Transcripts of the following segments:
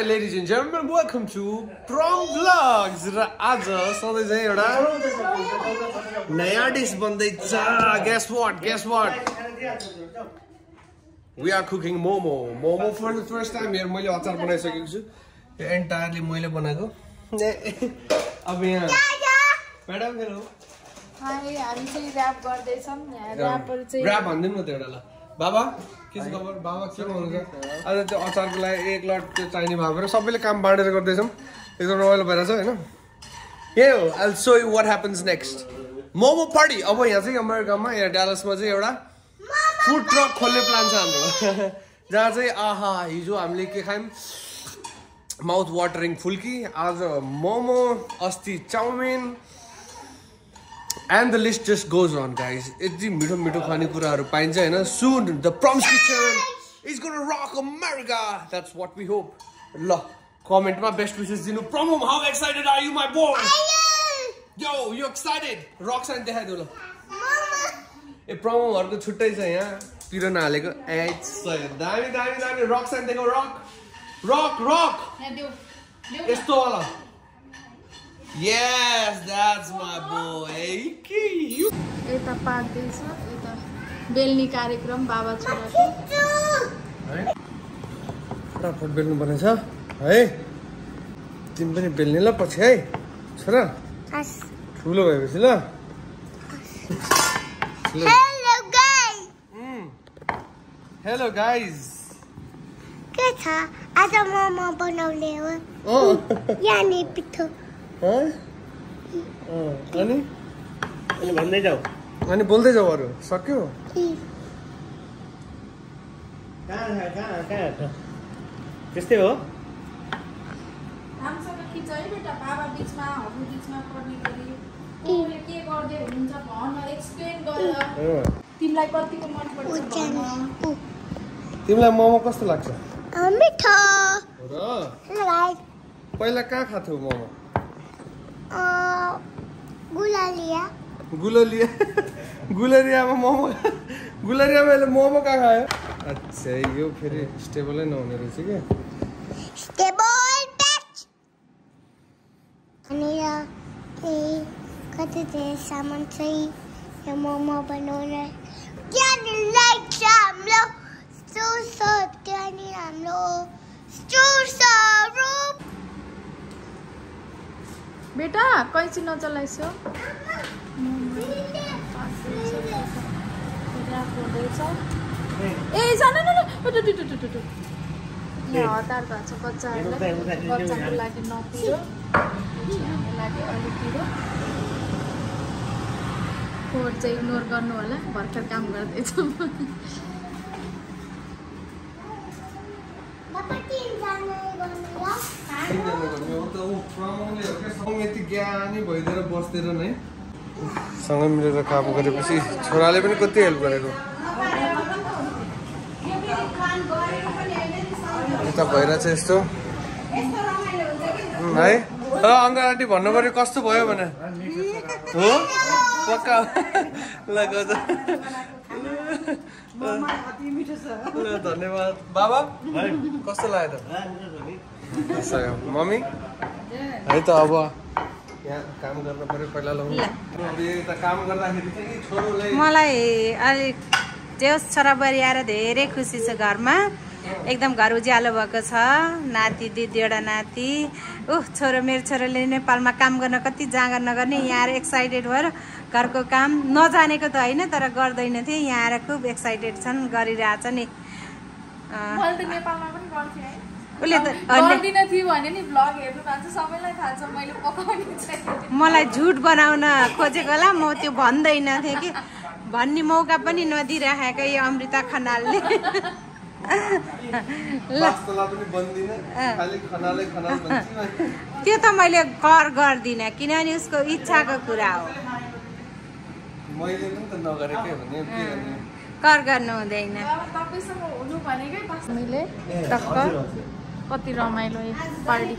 Alright, ladies and gentlemen, welcome to Prom Vlogs. र आज सधैँ चाहिँ एउटा नयाँ dish बन्दैछ। Guess what guess what we are cooking momo momo for the first time हेर मैले अचार बनाइसकेको छु। यो एन्टायरली मैले बनाएको। अब यहाँ। म्याडम हेलो यहाँ ऱ्याप भनिदिनु न त एउटा ल। बाबा के छ खबर बाबा के आज त्यो अचारको लागि एक लट त्यो चाहिने भएको सबैले काम बाँडेर गर्दैछौँ। एकदम रमाइलो भइरहेछ होइन। यही हो I so you what happens next momo party. अब यहाँ चाहिँ अमेरिकामा यहाँ डालसमा चाहिँ एउटा फुड ट्रक खोल्ने प्लान छ हाम्रो। जहाँ चाहिँ आहा हिजो हामीले के खायौँ? माउथ वाटरिङ फुल्की आज मोमो अस्ति chowmein and the list just goes on guys यति मिठो मिठो खानेकुराहरू पाइन्छ होइन सुन the प्रम्स kitchen is gonna rock America that's what we hope ल कमेन्टमा बेस्ट विसेस दिनु प्रमोम how excited are you my boy यो यु एक्साइटेड रक साइन देखाइदिउ ल ए प्रमोमहरूको छुट्टै छ यहाँ पिरो नहालेको ए दामी दामी दामी रक साइन देखाउ रक रक रक। यस्तो वाला Yes, that's my boy. Cute. यता पाक्दैछ यता बेल्ने कार्यक्रम बाबा छोराको है? फटाफट बेल्नु पर्ने छ है? तिमी पनि बेल्ने ल पछि है? छोरा? ठुलो भएपछि ल। Hello guys! हेलो गाइज के छ? आज मोमो बनाउने हो। यहाँनिर पिठो। अनि? अनि भन्दै जाऊ। अनि बोल्दै जाऊ अरू। सक्यो? कहाँ छ कहाँ कहाँ? छ त्यस्तै हो। तिमीलाई मोमो कस्तो लाग्छ! पहिला कहाँ खाथ्यौ मोमो? गुलालिया। गुलरिया गुलरियामा मोमो गुलरियामा अहिले मोमो कहाँ खायो? अच्छा यो फेरि स्टेबलै नहुने रहेछ कि स्टेबल प्याच अनि यो ए, कति धेरै सामान चाहिँ यो मोमो बनाउने? त्यहाँनिर लाइट छ हाम्रो। स्टोर छ त्यहाँनिर हाम्रो। स्टोर छ रुम बेटा कैँची नचलाइस्यो ए जान यहाँ हतार भएको छ बच्चाहरूलाई। बच्चाको लागि नपिरो। हाम्रो लागि अलिक पिरो फोहोर चाहिँ इग्नोर गर्नु होला। भर्खर काम गर्दैछौँ। ज्ञानी भइदिएर बस्दैन नै। सँगै मिलेर काम गरेपछि छोराले पनि कति हेल्प गरेको? यता भइरहेछ यस्तो। है? अङ्कल आन्टी भन्नु पऱ्यो कस्तो भयो भने हो? पक्का? ल धन्यवाद। बाबा कस्तो लाग्यो त? मम्मी? है त अब यहाँ काम गर्न पहिला मलाई अलिक जे होस् छोराबुहारी आएर धेरै खुसी छ घरमा। एकदम घर उज्यालो भएको छ। नाति दिदी एउटा नाति। उह छोरो मेरो छोरोले नेपालमा काम गर्न कति जाँगर नगर्ने यहाँ आएर एक्साइटेड भएर घरको काम नजानेको त होइन तर गर्दैन थिएँ। यहाँ आएर खुब एक्साइटेड छन् गरिरहेछ नि। उसले त मलाई झुट बनाउन खोजेको होला म त्यो भन्दैन थिएँ कि। भन्ने मौका पनि नदिइराखेको यो अमृता खनालले। त्यो त मैले कर गर्दिनँ किनभने उसको इच्छाको कुरा हो। कर गर्नु हुँदैन। कति रमाइलो यो पार्टी।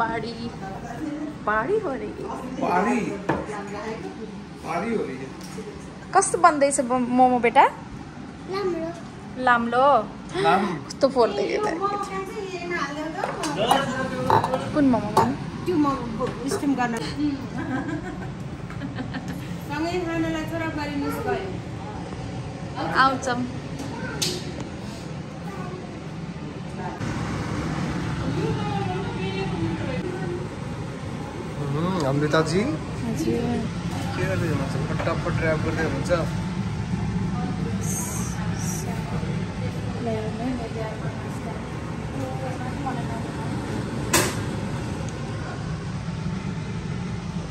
पार्टी। पार्टी हो रे पारी पारी हो रे कस्तो बन्दैछ मोमो बेटा? लाम्लो कस्तो देखेको कुन मोमो स्टिम गर्न। आउँछ। अमृताजी। के गर्दै हुनुहुन्छ फटाफट ऱ्याप गर्दै हुनुहुन्छ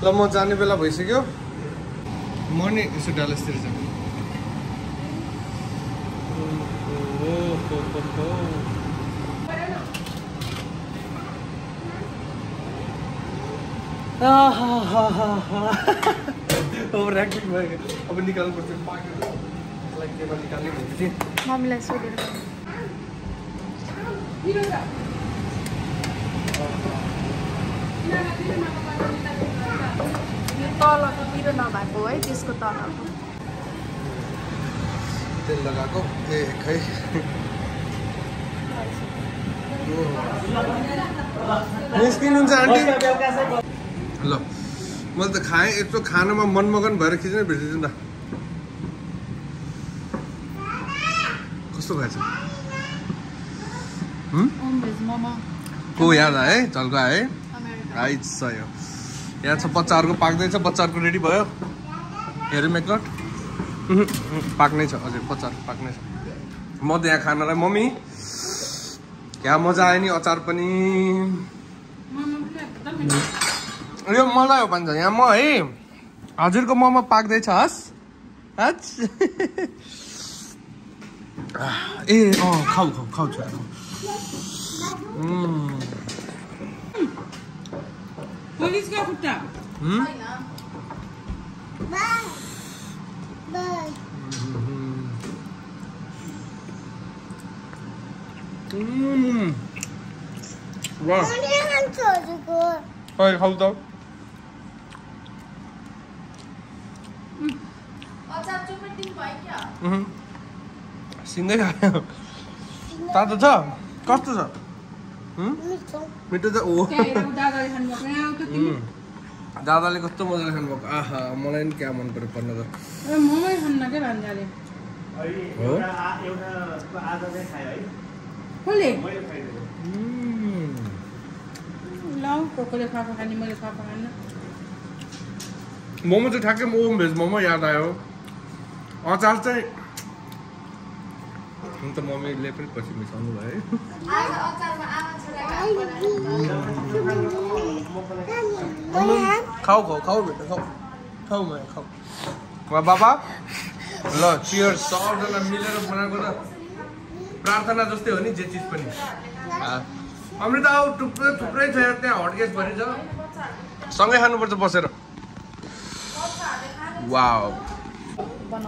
ल म जाने बेला भइसक्यो। म नि यसो डालसतिर जाऊँ ओ, हो, हो, हो। ओभर एक्टिङ भयो। अब निकाल्नु पर्छ। पाकेर यसलाई केमा निकाल्ने भन्दै थिएँ मम्मीलाई सोधेर यो तलको पिरो नभएको है त्यसको तलको तेल लगाएको। ए खै। निस्किनुहुन्छ आन्टी। ल। मैले त खाएँ यत्रो खानामा मनमगन भएर खिच्नै भेटिदिनु न कस्तो मोमो। को याद आयो है? झल्को है? आइज छ यो यहाँ छ बच्चाहरूको पाक्दैछ बच्चाहरूको रेडी भयो। हेरौँ एकलट पाक्नै छ। हजुर बच्चाहरू पाक्नै छ। म त यहाँ खानालाई मम्मी। क्या मजा आयो नि अचार पनि? यो मलाई हो भन्छ यहाँ म है। हजुरको मोमो पाक्दैछ हस्। हस् ए अँ छोरा. Bye. उम्। वाह। Only सिँगै खायो तातो छ कस्तो छ? मिठो मिठो त ओ दादाले कस्तो मजाले खानुभएको आहा मलाई नि क्या मन पऱ्यो पढ्न त मोमो चाहिँ ठ्याक्कै मोमो भेज मोमो याद आयो अचार चाहिँ। हुन त मम्मीले पनि पछि मिसाउनु भयो है। आज अचारमा आमा छोरा खाऊ खाऊ खाऊ बेटा खाऊ। खाऊ माया खाऊ। वा बाबा। ल चियर सबजना मिलेर बनाएको त प्रार्थना जस्तै हो नि जे चिज पनि। अमृता आऊ थुप्रै थुप्रै छ यहाँ त्यहाँ हटकेस भरि छ सँगै खानुपर्छ बसेर। वाउ। मेरो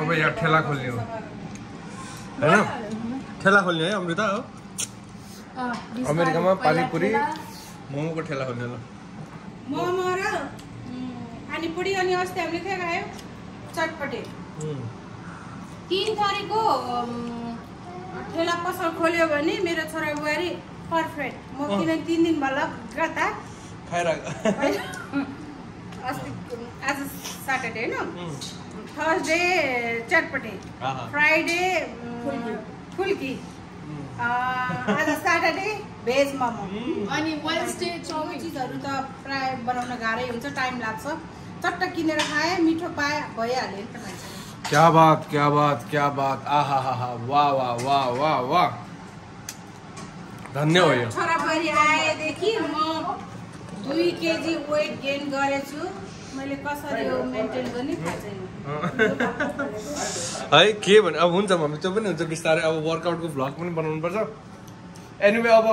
अब यहाँ ठेला खोल्ने हो। होइन? ठेला खोल्ने है अमृता हो? अमेरिकामा पानीपुरी मोमोको ठेला खोल्ने ल। मोमो र पानीपुरी अनि अस्ति हामीले के खायो? चटपटे. तिन थरीको ठेला पसल खोल्यो भने मेरो छोरा बुहारी पर्फेक्ट म। किन तिन दिन भयो खाइरहेको अस्ति आज सटरडे होइन. थर्सडे चटपटे. फ्राइडे फुल्की आज सटरडे भेज मोमो अनि वेन्सडे चिजहरू त प्राय बनाउन गाह्रै हुन्छ टाइम लाग्छ चट्ट किनेर खाएँ मिठो पाए भइहाल्यो नि त मान्छे क्या बात क्या बात क्या बात आहा हा हा वाह वाह वाह वाह वाह धन्य हो यो। छोरा बुहारी आएदेखि म दुई केजी वेट गेन गरेछु। मैले कसरी यो मेन्टेन गर्ने थाहा छैन। है के भने? अब हुन्छ मम्मी त्यो पनि हुन्छ बिस्तारै। अब वर्कआउटको भ्लग पनि बनाउनु पर्छ एनिवे अब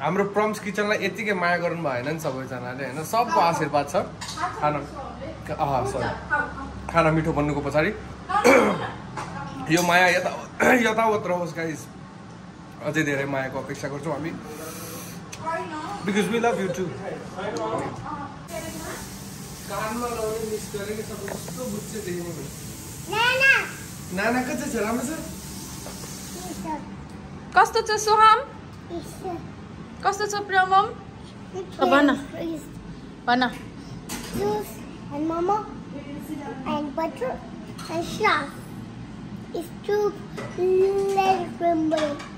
हाम्रो प्रम्स किचनलाई यतिकै माया गर्नु भएन नि सबैजनाले होइन? सबको आशीर्वाद छ। खाना। अह सरी खाना मिठो बन्नुको पछाडि। यो माया यता यथावत रहोस् गाइस अझै धेरै मायाको अपेक्षा गर्छौँ हामी। Because we love you too कस्तो नाना। नानाको चाहिँ छ? राम्रो छ? कस्तो छ सोहम? कस्तो छ प्रमम भन। भन। Juice and mama and butter and. It's too late remember.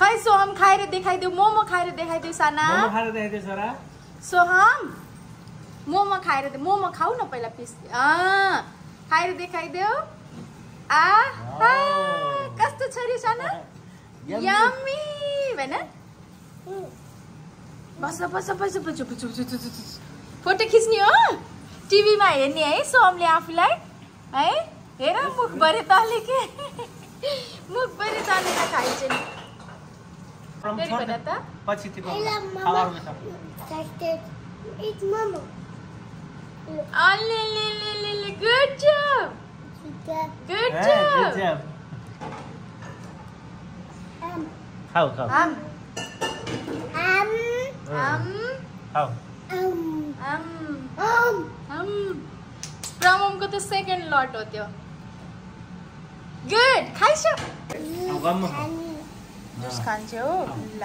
खै सोहम खाएर देखाइदेऊ मोमो खाएर देखाइदेऊ साना सोहम मोमो खाएर मोमो खाऊ न पहिला पिस खाएर देखाइदेऊ आ कस्तो छोरी साना यम्मी बस बस बस बस फोटो खिच्ने हो टिभीमा हेर्ने है सोहमले आफूलाई है हेर मुख भरे तले के मुख भरे तलेर खाइन्छ नि પ્રથમ છોડ પછી થી ખાવાનું નથી eat mamma Oh, le, le, le, le, le. Good job. Good job. Hey, good job. Um. How, how? Um. Um. Um. How? Um. Um. Um. Um. From हमको तो second lot होते हो. Good. खाई शो. हम juice खान्छ हो ल.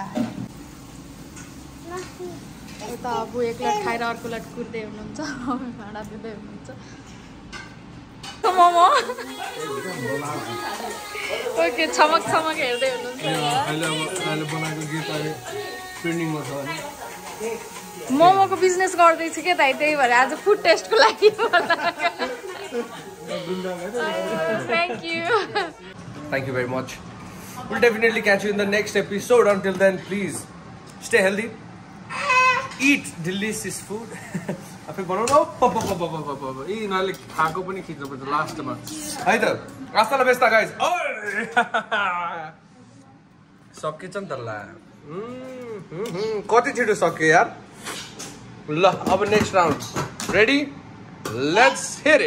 यता अब एक लट खाएर अर्को लट कुर्दै हुनुहुन्छ भाँडा धुँदै हुनुहुन्छ। मोमो। ओके छमक छमक हेर्दै हुनुहुन्छ। अहिले अब अहिले बनाएको गीत अहिले ट्रेन्डिङमा छ होइन मोमोको बिजनेस गर्दैछु क्या दाइ? त्यही भएर आज फुड टेस्टको लागि thank you Thank you very much. We'll definitely catch you in the next episode. Until then, please stay healthy. Eat delicious food. आफै बनाउनु यी यिनीहरूले खाएको पनि खिच्नुपर्छ लास्टमा है त आस्तालाई बेच्दा गाइज सकिएछ नि त ल कति छिटो सक्यो यार ल अब next round ready let's here